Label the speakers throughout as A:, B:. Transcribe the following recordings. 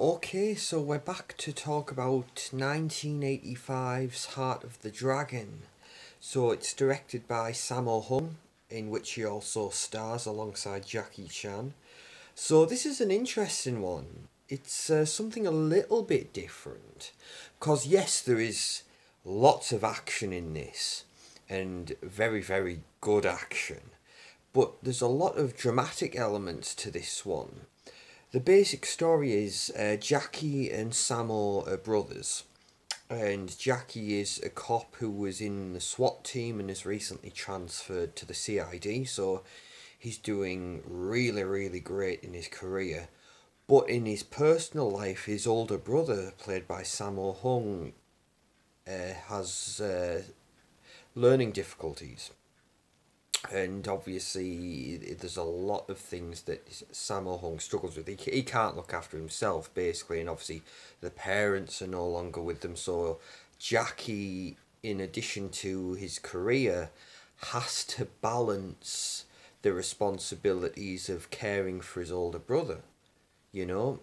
A: Okay, so we're back to talk about 1985's Heart of the Dragon. So it's directed by Sammo Hung, in which he also stars alongside Jackie Chan. So this is an interesting one. It's uh, something a little bit different. Because yes, there is lots of action in this, and very, very good action. But there's a lot of dramatic elements to this one the basic story is uh, Jackie and Sammo are brothers. And Jackie is a cop who was in the SWAT team and has recently transferred to the CID. So he's doing really, really great in his career. But in his personal life, his older brother, played by Sammo Hung, uh, has uh, learning difficulties and obviously there's a lot of things that Sammo Hung struggles with. He, he can't look after himself basically, and obviously the parents are no longer with them. So Jackie, in addition to his career, has to balance the responsibilities of caring for his older brother. You know,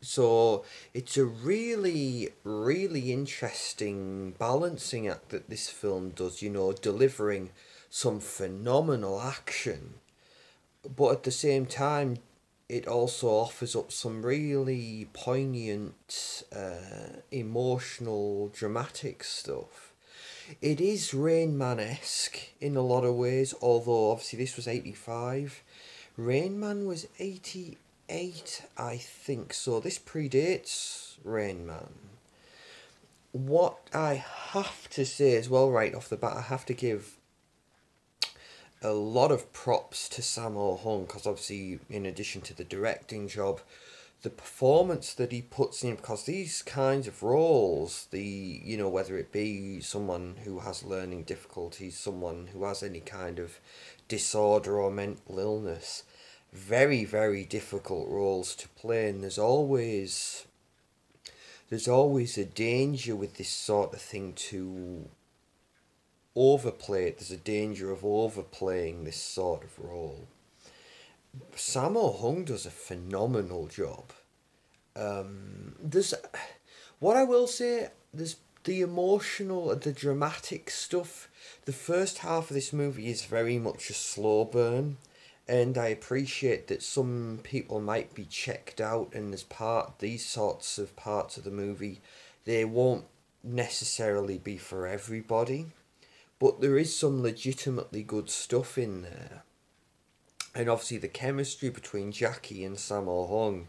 A: so it's a really, really interesting balancing act that this film does. You know, delivering some phenomenal action, but at the same time, it also offers up some really poignant, uh, emotional, dramatic stuff. It is Rain Man esque in a lot of ways, although obviously this was 85. Rain Man was 88, I think, so this predates Rain Man. What I have to say as well, right off the bat, I have to give a lot of props to Sammo Hung because obviously, in addition to the directing job, the performance that he puts in because these kinds of roles, the you know whether it be someone who has learning difficulties, someone who has any kind of disorder or mental illness, very very difficult roles to play, and there's always there's always a danger with this sort of thing to overplay it. There's a danger of overplaying this sort of role. Sammo Hung does a phenomenal job. Um, there's, what I will say, there's the emotional the dramatic stuff. The first half of this movie is very much a slow burn, and I appreciate that some people might be checked out, and as part these sorts of parts of the movie, they won't necessarily be for everybody but there is some legitimately good stuff in there. And obviously the chemistry between Jackie and Sammo Hung,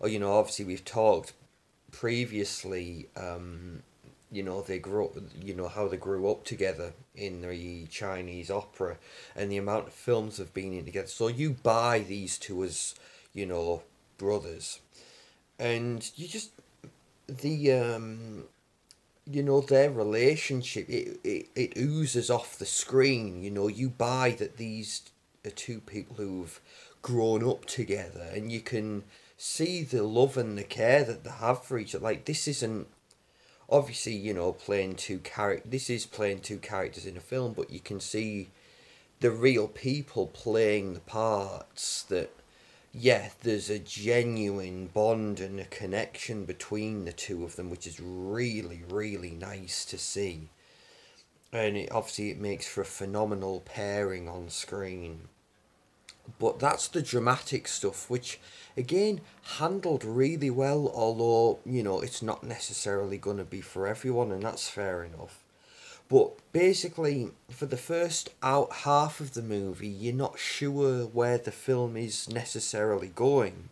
A: or you know, obviously we've talked previously, um, you know, they grew you know, how they grew up together in the Chinese opera and the amount of films they've been in together. So you buy these two as, you know, brothers. And you just the um you know their relationship it, it, it oozes off the screen you know you buy that these are two people who've grown up together and you can see the love and the care that they have for each other like this isn't obviously you know playing two characters this is playing two characters in a film but you can see the real people playing the parts that yeah, there's a genuine bond and a connection between the two of them, which is really, really nice to see. And it, obviously, it makes for a phenomenal pairing on screen. But that's the dramatic stuff, which again handled really well, although, you know, it's not necessarily going to be for everyone, and that's fair enough. But basically, for the first out half of the movie, you're not sure where the film is necessarily going.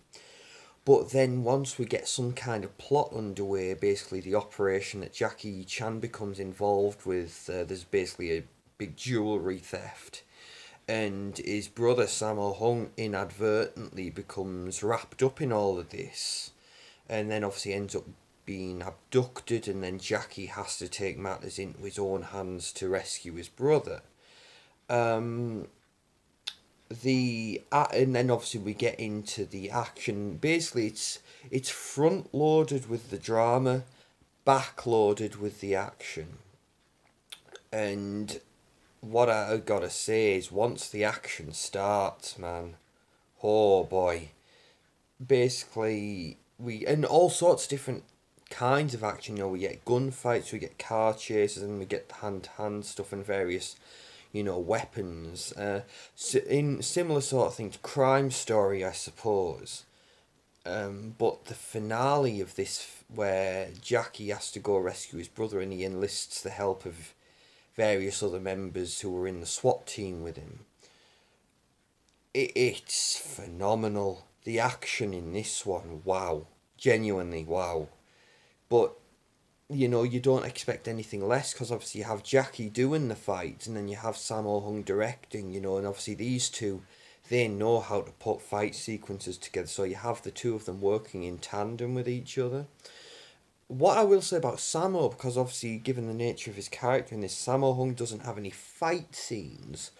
A: But then once we get some kind of plot underway, basically the operation that Jackie Chan becomes involved with, uh, there's basically a big jewellery theft. And his brother Sammo Hung inadvertently becomes wrapped up in all of this. And then obviously ends up being abducted, and then Jackie has to take matters into his own hands to rescue his brother. Um, the uh, and then obviously we get into the action. Basically, it's it's front loaded with the drama, back loaded with the action. And what I gotta say is, once the action starts, man, oh boy, basically we and all sorts of different kinds of action. You know, we get gunfights, we get car chases, and we get hand to hand stuff and various, you know, weapons. Uh, in similar sort of things, crime story, I suppose. Um, but the finale of this, where Jackie has to go rescue his brother, and he enlists the help of various other members who were in the SWAT team with him. It, it's phenomenal. The action in this one, wow, genuinely wow. But you know, you don't expect anything less because obviously you have Jackie doing the fights and then you have Sammo Hung directing, you know, and obviously these two, they know how to put fight sequences together. So you have the two of them working in tandem with each other. What I will say about Sammo, because obviously given the nature of his character in this, Sammo Hung doesn't have any fight scenes,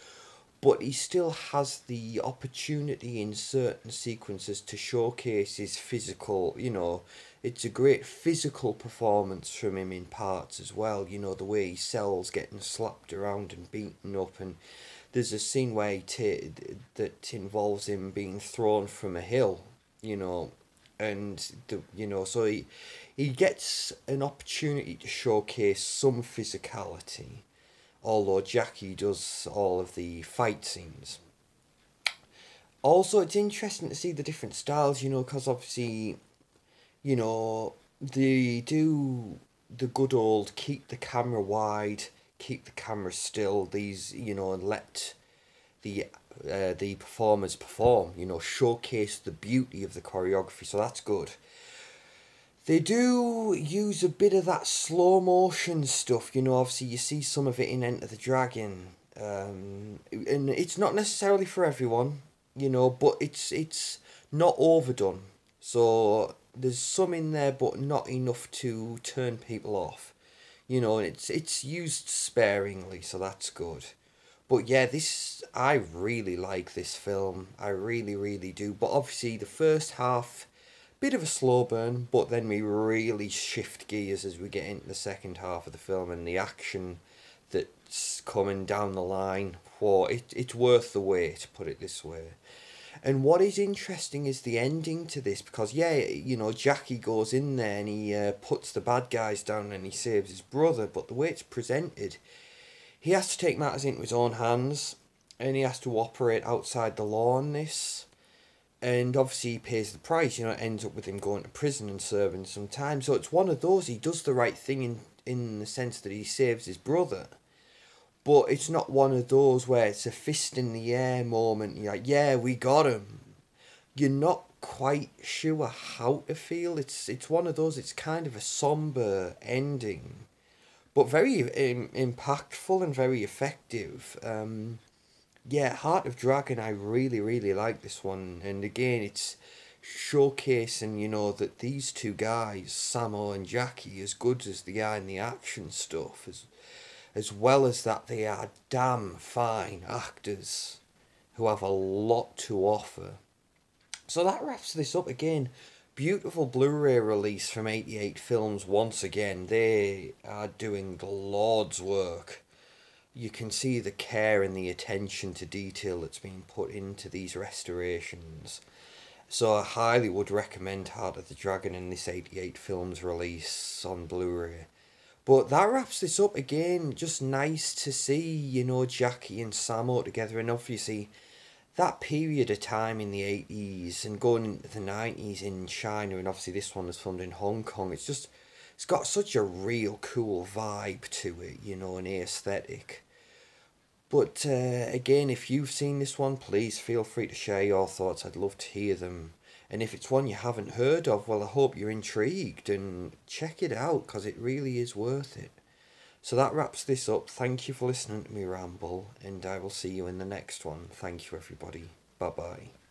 A: but he still has the opportunity in certain sequences to showcase his physical, you know, it's a great physical performance from him in parts as well. You know the way he sells getting slapped around and beaten up, and there's a scene where he t- that involves him being thrown from a hill. You know, and the you know so he he gets an opportunity to showcase some physicality, although Jackie does all of the fight scenes. Also, it's interesting to see the different styles, you know, because obviously you know, they do the good old keep the camera wide, keep the camera still. These, you know, and let the uh, the performers perform. You know, showcase the beauty of the choreography. So that's good. They do use a bit of that slow motion stuff. You know, obviously you see some of it in Enter the Dragon, um, and it's not necessarily for everyone. You know, but it's it's not overdone. So there's some in there, but not enough to turn people off. You know, it's it's used sparingly, so that's good. But yeah, this I really like this film. I really, really do. But obviously, the first half, bit of a slow burn, but then we really shift gears as we get into the second half of the film and the action that's coming down the line. For it, it's worth the wait. To put it this way. And what is interesting is the ending to this because, yeah, you know, Jackie goes in there and he uh, puts the bad guys down and he saves his brother, but the way it's presented, he has to take matters into his own hands and he has to operate outside the law on this. And obviously, he pays the price, you know, it ends up with him going to prison and serving some time. So it's one of those, he does the right thing in, in the sense that he saves his brother but it's not one of those where it's a fist in the air moment. You're like, yeah, we got him. You're not quite sure how to feel. It's it's one of those. It's kind of a somber ending, but very um, impactful and very effective. Um, yeah, Heart of Dragon. I really really like this one, and again, it's showcasing you know that these two guys, Sammo and Jackie, as good as they are in the action stuff, as as well as that they are damn fine actors who have a lot to offer. So that wraps this up again. Beautiful Blu-ray release from 88 Films once again. They are doing the Lord's work. You can see the care and the attention to detail that's been put into these restorations. So I highly would recommend Heart of the Dragon in this 88 Films release on Blu-ray. But that wraps this up again. Just nice to see, you know, Jackie and Sammo together. And obviously, that period of time in the 80s and going into the 90s in China, and obviously this one was filmed in Hong Kong, it's just, it's got such a real cool vibe to it, you know, an aesthetic. But uh, again, if you've seen this one, please feel free to share your thoughts. I'd love to hear them. And if it's one you haven't heard of, well, I hope you're intrigued and check it out because it really is worth it. So that wraps this up. Thank you for listening to me ramble, and I will see you in the next one. Thank you, everybody. Bye bye.